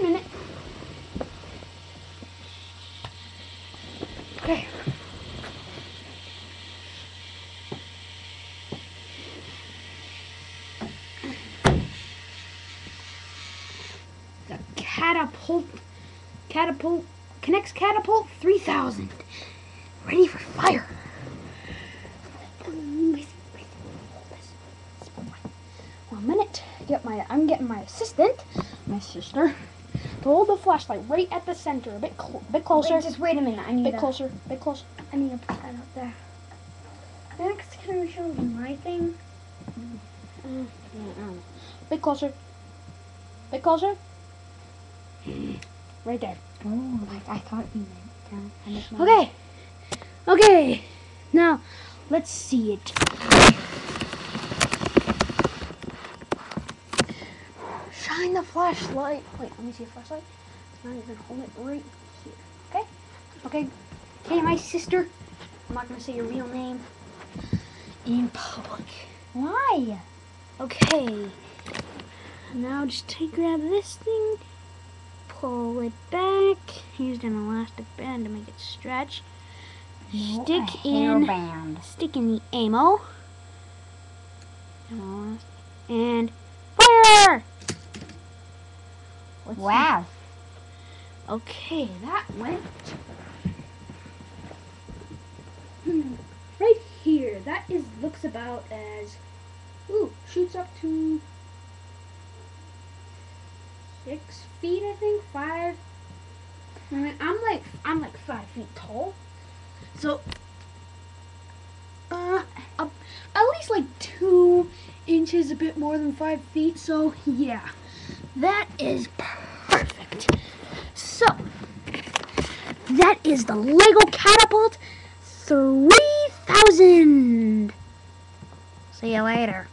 One minute. Okay. The catapult, catapult, K'nex catapult 3000. Ready for fire. One minute. Get my. I'm getting my assistant, my sister, to hold the flashlight right at the center, a bit, cl- bit closer, Wait, just wait a minute. I need bit to. closer, bit closer. I need to put that up there. Next, can I show you my thing? Mm, Bit closer. Bit closer. Right there. Oh, I, I thought you meant down. I meant mine. Okay. Okay. Now, let's see it. Shine the flashlight. Wait, let me see a flashlight. Now you're gonna hold it right here. Okay? Okay. Okay, my sister. I'm not gonna say your real name in public. Why? Okay. Now just take grab this thing, pull it back, use an elastic band to make it stretch. Stick in Hairband. stick in the ammo. And fire! Let's see. Wow. Okay, that went Hmm, right here. That is looks about as ooh shoots up to six feet, I think five. I mean, I'm like I'm like five feet tall, so uh, up, at least like two inches, a bit more than five feet. So yeah, that is perfect. So that is the Lego Catapult 3000. See you later.